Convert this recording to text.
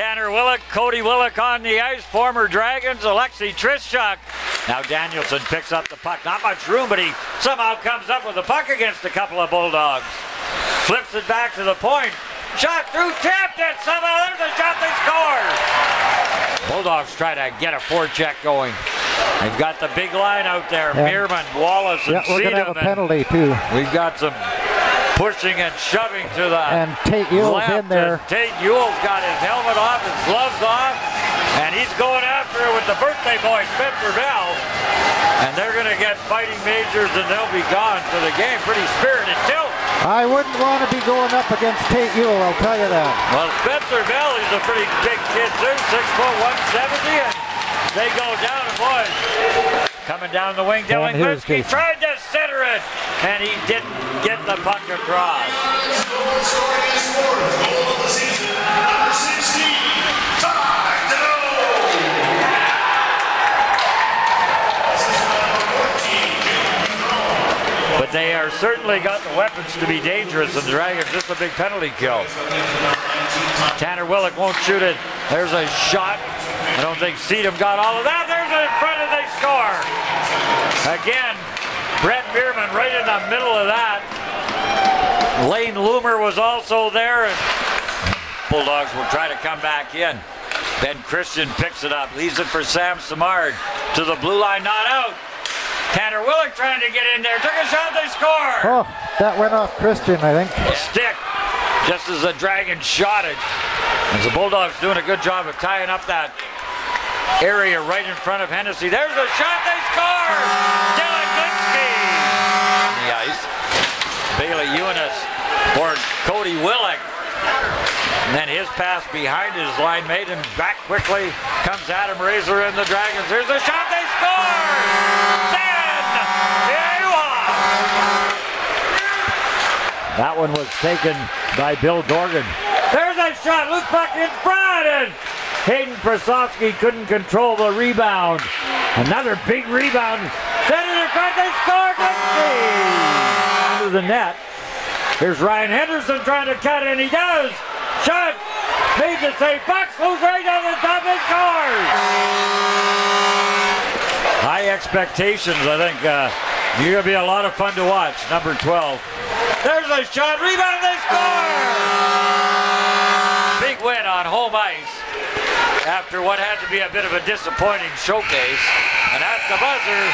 Tanner Willick, Cody Willick on the ice, former Dragons, Alexi Trischuk. Now Danielson picks up the puck. Not much room, but he somehow comes up with the puck against a couple of Bulldogs. Flips it back to the point. Shot through, tapped it. Somehow there's a shot they score. Bulldogs try to get a forecheck going. They've got the big line out there. Yeah. Meerman, Wallace, and Yeah, we're going to have a penalty too. We've got some pushing and shoving to the And Tate Yule's left, in there. and Tate Yule's got his helmet off, his gloves off, and he's going after it with the birthday boy, Spencer Bell. And they're going to get fighting majors, and they'll be gone for the game. Pretty spirited tilt. I wouldn't want to be going up against Tate Yule, I'll tell you that. Well, Spencer Bell, is a pretty big kid too, six foot 170, and they go down, and boys, coming down the wing, Dylan here's tried to center it, and he didn't get the puck across. Goal scoring is scored. Goal of the season, number 16, Ty Daneault. Assist number 14, Jake Monroe. But they are certainly got the weapons to be dangerous, and the Dragons just a big penalty kill. Tanner Willick won't shoot it. There's a shot. I don't think Siedem got all of that. There's it in front and they score. Again, Brett Meerman right in the middle of that. Layne Loomer was also there, and Bulldogs will try to come back in. Ben Christian picks it up, leaves it for Sam Samard to the blue line, not out. Tanner Willick trying to get in there, took a shot, they score. Oh, that went off Christian, I think. A stick, just as the Dragon shot it. As the Bulldogs doing a good job of tying up that area right in front of Hennessy. There's the shot, they score! Dylan Glinski on the ice. Bailey Eunice for Cody Willick. And then his pass behind his line mate and back quickly comes Adam Raesler and the Dragons. There's the shot, they score! Vann Yuhas! That one was taken by Bill Dorgan. There's a shot, loose puck in front, and Hayden Prosofsky couldn't control the rebound. Another big rebound. In front, they scored Into the net. Here's Ryan Henderson trying to cut, and he does. Shot, made the save. Bucks goes right on the top and scores. High expectations, I think. Uh, you're going to be a lot of fun to watch. Number 12. There's a shot, rebound, they score! Win on home ice after what had to be a bit of a disappointing showcase. And at the buzzer.